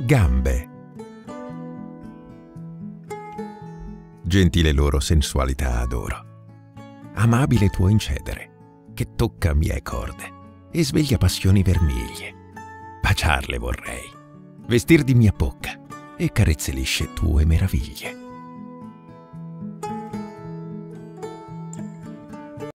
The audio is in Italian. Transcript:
Gambe. Gentile loro sensualità adoro. Amabile tuo incedere, che tocca mie corde e sveglia passioni vermiglie. Baciarle vorrei, vestir di mia bocca e carezze lisce tue meraviglie.